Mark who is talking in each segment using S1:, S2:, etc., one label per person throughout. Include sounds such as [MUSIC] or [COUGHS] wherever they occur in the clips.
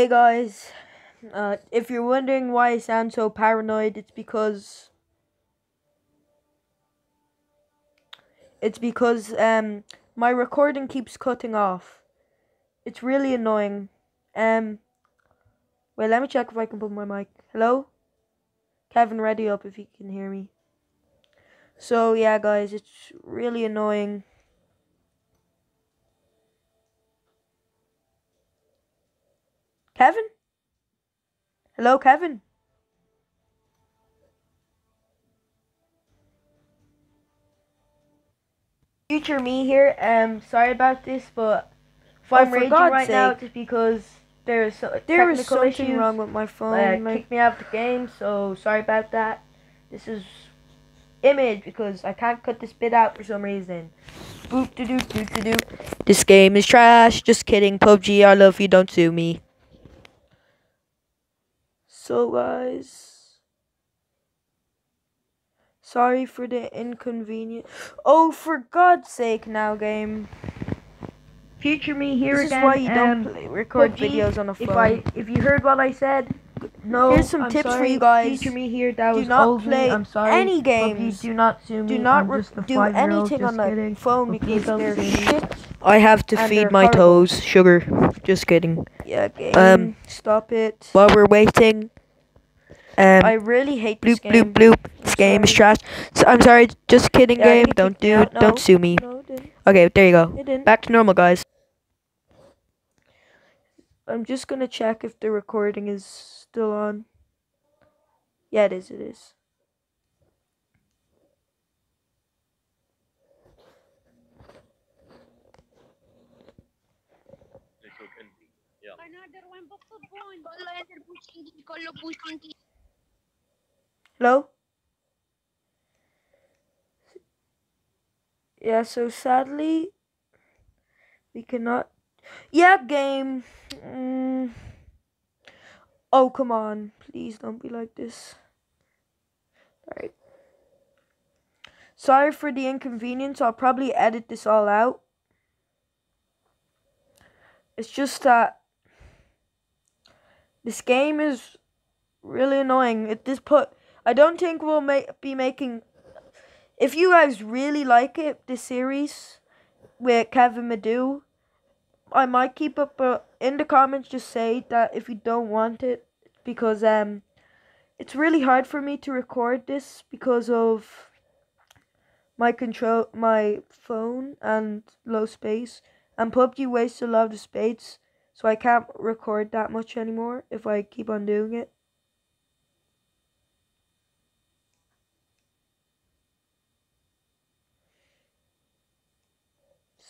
S1: Hey guys, uh, if you're wondering why I sound so paranoid, it's because it's because um my recording keeps cutting off. It's really annoying. Um, wait, let me check if I can put my mic. Hello, Kevin, ready up if you can hear me. So yeah, guys, it's really annoying. Kevin? Hello, Kevin? Future me here. Um, sorry about this, but if
S2: Oh,
S1: I'm raging right now,
S2: sake.
S1: it's because there's so,
S2: There is something
S1: issues.
S2: wrong with my
S1: Uh,
S2: phone. like,
S1: kicked me out of the game, so sorry about that. This is image because I can't cut this bit out for some reason. Boop doo. This game is trash. Just kidding. PUBG, I love you. Don't sue me. So guys, sorry for the inconvenience. Oh, for God's sake, now game.
S2: future me here
S1: This is why you
S2: um,
S1: don't play, record
S2: PUBG,
S1: videos on a phone.
S2: If I if you heard what I said, no.
S1: Here's some
S2: I'm
S1: tips for you guys.
S2: Future me here. That
S1: Do
S2: was
S1: not
S2: old me,
S1: play
S2: I'm sorry.
S1: any
S2: PUBG,
S1: games.
S2: do not sue me.
S1: Do not
S2: I'm
S1: re-
S2: just
S1: do anything
S2: just
S1: on
S2: kidding.
S1: the phone
S2: But
S1: because they're shit.
S3: I have to feed my
S1: horrible.
S3: toes sugar. Just kidding.
S1: Yeah, game.
S3: Um,
S1: stop it.
S3: While we're waiting, um,
S1: I really hate this
S3: bloop
S1: game.
S3: bloop bloop. This game is trash. So, I'm sorry. Just kidding,
S1: Yeah,
S3: game. Don't
S1: kicked
S3: do.
S1: out. No.
S3: Don't sue me.
S1: No.
S3: Okay, there you go. Back to normal, guys.
S1: I'm just gonna check if the recording is still on. Yeah, it is. It is.
S4: Another
S1: Hello. Yeah. So sadly, we cannot. Yeah, game. Mm. Oh come on! Please don't be like this. Alright. Sorry for the inconvenience. I'll probably edit this all out. It's just that this game is really annoying. It this put I don't think we'll make be making if you guys really like it, this series with Kevin Madu, I might keep up but in the comments just say that if you don't want it because um it's really hard for me to record this because of my control my phone and low space and PUBG wastes a lot of space so I can't record that much anymore if I keep on doing it.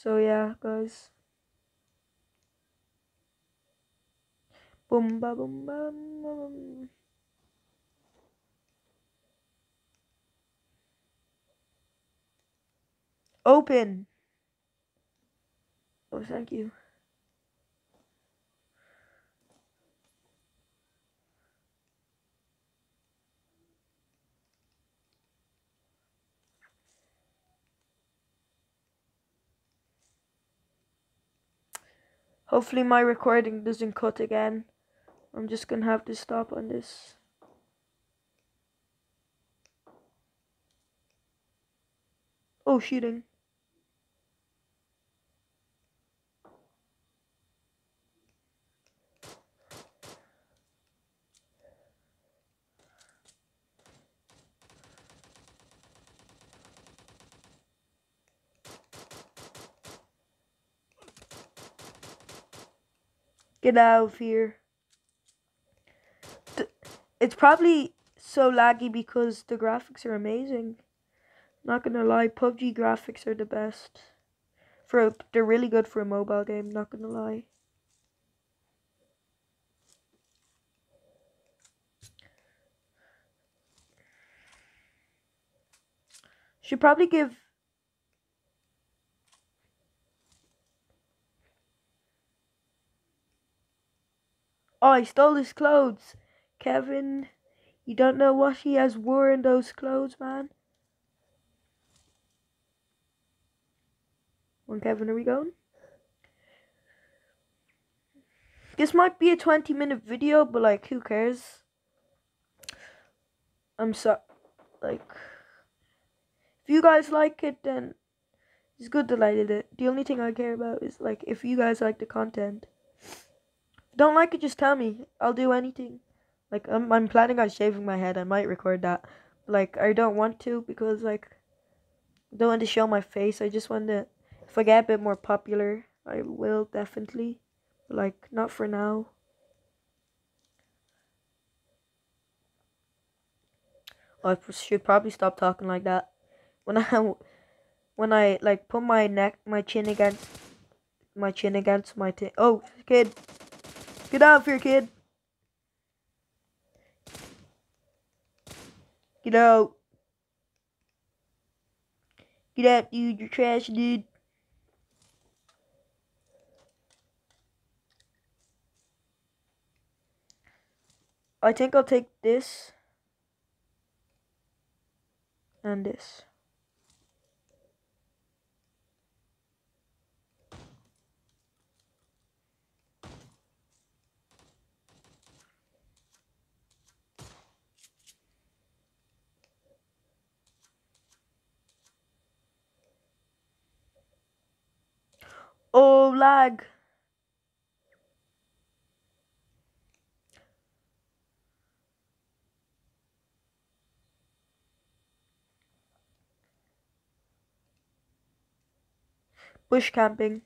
S1: So yeah, guys. Boom ba boom ba boom. Open. Oh, thank you. Hopefully my recording doesn't cut again. I'm just gonna have to stop on this. Oh, shooting. Get out of here. It's probably so laggy because the graphics are amazing. Not gonna lie, PUBG graphics are the best. For a, they're really good for a mobile game. Not gonna lie. Should probably give. Oh, I stole his clothes. Kevin, you don't know what he has worn those clothes, man. When Kevin, are we going? this might be a 20 minute video, but like, who cares? I'm so, like, if you guys like it, then it's good that I did it. The only thing I care about is like, if you guys like the content. Don't like it, just tell me. I'll do anything. Like, I'm, I'm planning on shaving my head. I might record that. Like, I don't want to because, like, I don't want to show my face. I just want to, if I get a bit more popular, I will definitely. Like, not for now. I should probably stop talking like that. When I, when I like put my neck, my chin against, my chin against my t- Oh, kid, get out of here, kid. Get out. Get out, dude. You're trash, dude. I think I'll take this and this. Oh, lag. Bush camping.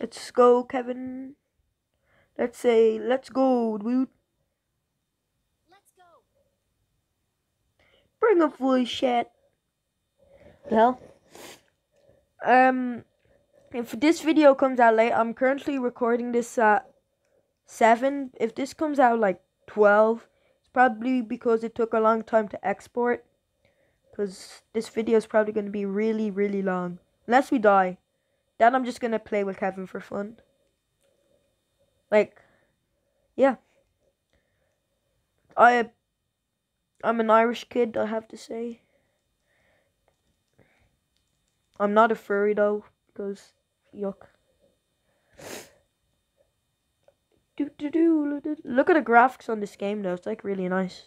S1: Let's go, Kevin. Let's say, let's go, dude.
S4: Let's go.
S1: Bring a voice chat. Well, um, if this video comes out late, I'm currently recording this at 7. If this comes out like 12, it's probably because it took a long time to export. Because this video is probably going to be really, really long. Unless we die. Then I'm just to play with Kevin for fun. Like, yeah. I I'm an Irish kid, I have to say. I'm not a furry though, because yuck. Do, do, do. Look at the graphics on this game though, it's like really nice.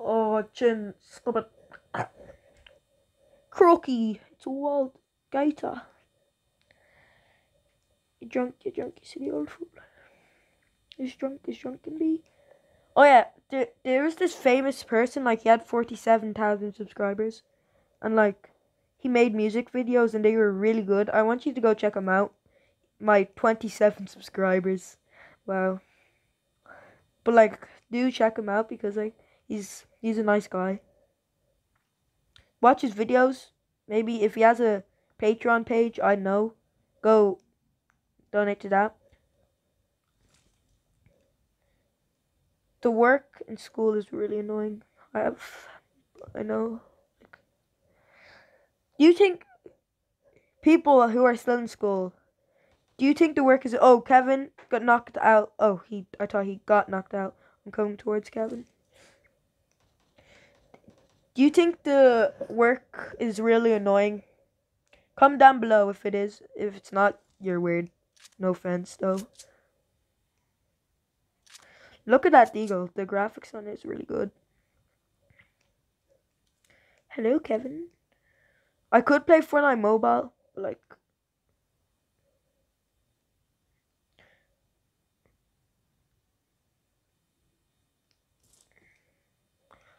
S1: Oh, chin, stop it. [COUGHS] Croaky, it's a wild gator. You drunk, you're drunk, you silly old fool. As drunk as drunk can be. Oh yeah, there there was this famous person like he had forty seven thousand subscribers, and like he made music videos and they were really good. I want you to go check him out. My twenty seven subscribers, wow. But like, do check him out because like he's he's a nice guy. Watch his videos. Maybe if he has a Patreon page, I know. Go donate to that. the work in school is really annoying. I have, I know. Do you think people who are still in school, do you think the work is? Oh, Kevin got knocked out. Oh, he. I thought he got knocked out. I'm coming towards Kevin. Do you think the work is really annoying? Come down below if it is. If it's not, you're weird. No offense, though. Look at that eagle. The graphics on it is really good. Hello, Kevin. I could play Fortnite mobile, like.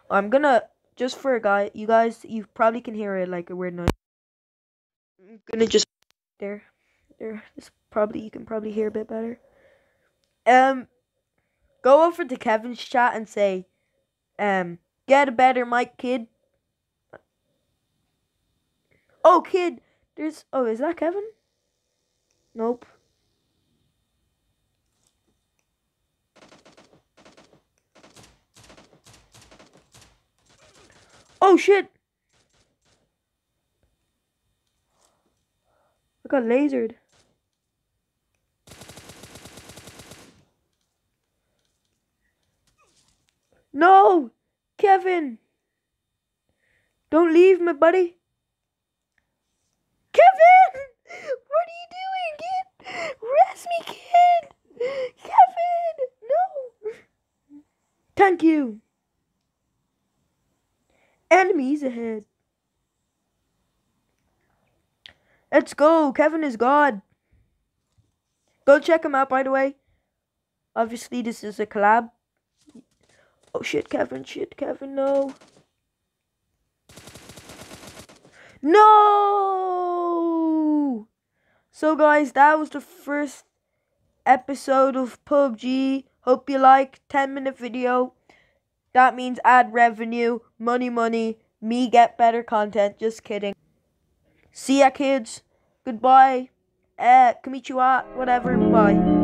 S1: I'm gonna just for a guy. You guys, you probably can hear it like a weird noise. I'm gonna just there, there. This probably you can probably hear a bit better. Um, go over to Kevin's chat and say, um, get a better mic, kid. Oh, kid, there's. Oh, is that Kevin? Nope. Oh shit! I got lasered. No! Kevin! Don't leave me, buddy. Kevin! What are you doing, kid? Rest me, kid! Kevin! No! Thank you. Enemies ahead. Let's go. Kevin is God. Go check him out, by the way. Obviously, this is a collab. Oh shit, Kevin, shit, Kevin, no. No! So, guys, that was the first episode of PUBG. Hope you like 10 minute video. That means ad revenue, money, money, me get better content. Just kidding. See ya, kids. Goodbye. Eh, Uh, konnichiwa, whatever. Bye.